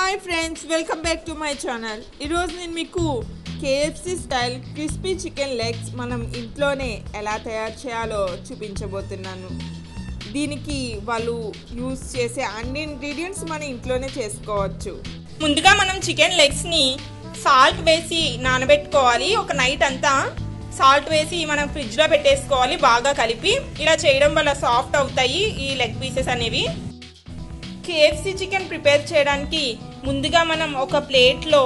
Hi friends welcome back to my channel. ఈరోజు నేను మీకు KFC style crispy chicken legs మనం ఇంట్లోనే ఎలా తయారు చేయాలో చూపించబోతున్నాను. దీనికి వాళ్ళు యూస్ చేసే అన్ని ఇంగ్రీడియంట్స్ మనం ఇంట్లోనే చేసుకోవచ్చు. ముందుగా మనం చికెన్ లెగ్స్ని సాల్ట్ వేసి నానబెట్టుకోవాలి. ఒక నైట్ అంతా సాల్ట్ వేసి మనం ఫ్రిడ్జ్లో పెట్టేసుకోవాలి. బాగా కలిపి ఇలా చేయడం వల్ల సాఫ్ట్ అవుతాయి ఈ లెగ్ పీసెస్ అనేవి. కేఎఫ్సి చికెన్ ప్రిపేర్ చేయడానికి ముందుగా మనం ఒక ప్లేట్లో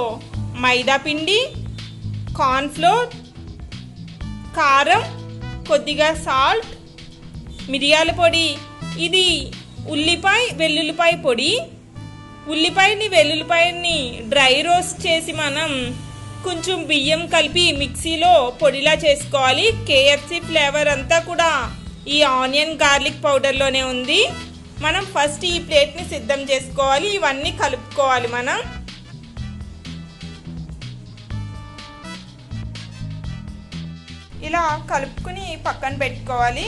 మైదా పిండి కార్న్ఫ్లోర్ కారం కొద్దిగా సాల్ట్ మిరియాల పొడి. ఇది ఉల్లిపాయ వెల్లుల్లిపాయ పొడి. ఉల్లిపాయని వెల్లుల్లిపాయని డ్రై రోస్ట్ చేసి మనం కొంచెం బియ్యం కలిపి మిక్సీలో పొడిలా చేసుకోవాలి. కేఎఫ్సి ఫ్లేవర్ అంతా కూడా ఈ ఆనియన్ గార్లిక్ పౌడర్లోనే ఉంది. మనం ఫస్ట్ ఈ ప్లేట్ని సిద్ధం చేసుకోవాలి ఇవన్నీ కలుపుకోవాలి మనం. ఇలా కలుపుకుని పక్కన పెట్టుకోవాలి.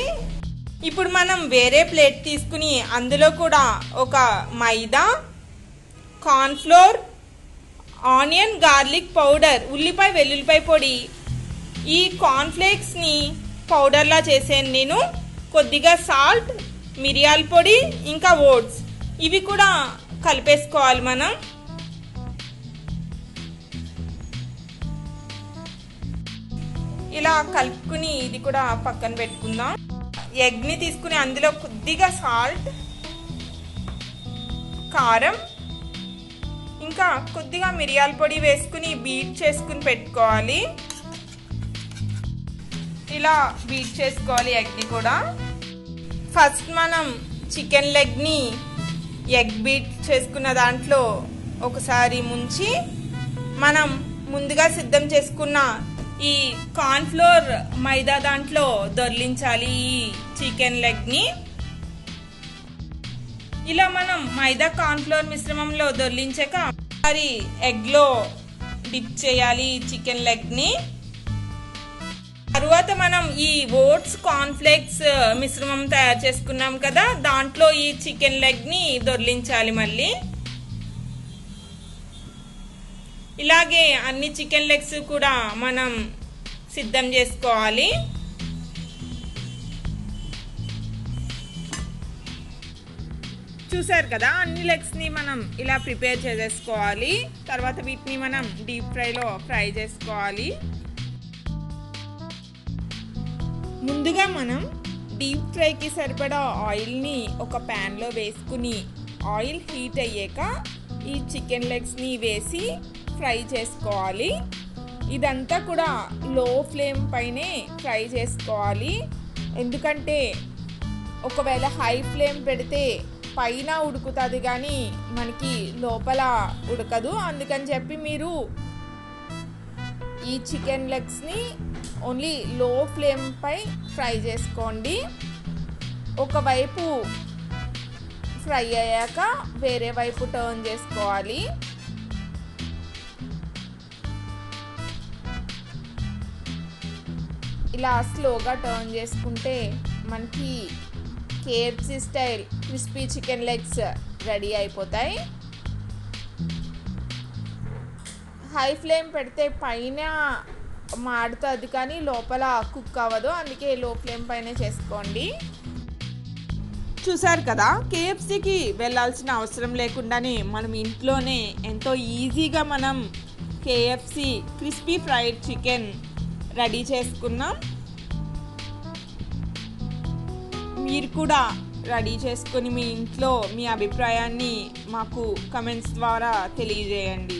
ఇప్పుడు మనం వేరే ప్లేట్ తీసుకుని అందులో కూడా ఒక maida cornflour onion garlic powder ఉల్లిపాయ వెల్లుల్లిపాయ పొడి. ఈ కార్న్ఫ్లేక్స్ని పౌడర్లా చేసాను నేను. కొద్దిగా సాల్ట్ మిరియాల పొడి ఇంకా ఓట్స్. ఇవి కూడా కలిపేసుకోవాలి మనం. ఇలా కలుపుకుని ఇది కూడా పక్కన పెట్టుకుందాం. ఎగ్ని తీసుకుని అందులో కొద్దిగా సాల్ట్ కారం ఇంకా కొద్దిగా మిరియాల పొడి వేసుకుని బీట్ చేసుకుని పెట్టుకోవాలి. ఇలా బీట్ చేసుకోవాలి ఎగ్ని కూడా. ఫస్ట్ మనం చికెన్ లెగ్ని ఎగ్ బీట్ చేసుకున్న దాంట్లో ఒకసారి ముంచి మనం ముందుగా సిద్ధం చేసుకున్న ఈ కార్న్ఫ్లోర్ మైదా దాంట్లో దొర్లించాలి ఈ చికెన్ లెగ్ని. ఇలా మనం మైదా కార్న్ఫ్లోర్ మిశ్రమంలో దొర్లించాక మరి ఎగ్లో డిప్ చేయాలి చికెన్ లెగ్ని. తరువాత మనం ఈ ఓట్స్ కార్న్ఫ్లేక్స్ మిశ్రమం తయారు చేసుకున్నాం కదా దాంట్లో ఈ చికెన్ లెగ్ని దొర్లించాలి మళ్ళీ. ఇలాగే అన్ని చికెన్ లెగ్స్ కూడా మనం సిద్ధం చేసుకోవాలి. చూసారు కదా అన్ని లెగ్స్ని మనం ఇలా ప్రిపేర్ చేసేసుకోవాలి. తర్వాత వీటిని మనం డీప్ ఫ్రైలో ఫ్రై చేసుకోవాలి. ముందుగా మనం డీప్ ఫ్రైకి సరిపడా ఆయిల్ని ఒక ప్యాన్లో వేసుకుని ఆయిల్ హీట్ అయ్యాక ఈ చికెన్ లెగ్స్ని వేసి ఫ్రై చేసుకోవాలి. ఇదంతా కూడా లో ఫ్లేమ్ పైనే ఫ్రై చేసుకోవాలి. ఎందుకంటే ఒకవేళ హై ఫ్లేమ్ పెడితే పైన ఉడుకుతుంది కానీ మనకి లోపల ఉడకదు. అందుకని చెప్పి మీరు ఈ చికెన్ లెగ్స్ని ఓన్లీ లో ఫ్లేమ్పై ఫ్రై చేసుకోండి. ఒకవైపు ఫ్రై అయ్యాక వేరే వైపు టర్న్ చేసుకోవాలి. ఇలా స్లోగా టర్న్ చేసుకుంటే మనకి KFC style crispy chicken legs ready అయిపోతాయి. హై ఫ్లేమ్ పెడితే పైన మాడుతుంది కానీ లోపల కుక్ అవ్వదు. అందుకే లో ఫ్లేమ్ పైన చేసుకోండి. చూసారు కదా కేఎఫ్సికి వెళ్ళాల్సిన అవసరం లేకుండానే మనం ఇంట్లోనే ఎంతో ఈజీగా మనం KFC crispy fried chicken ready చేసుకున్నాం మీరు కూడా రెడీ చేసుకొని మీ ఇంట్లో మీ అభిప్రాయాన్ని మాకు కమెంట్స్ ద్వారా తెలియజేయండి.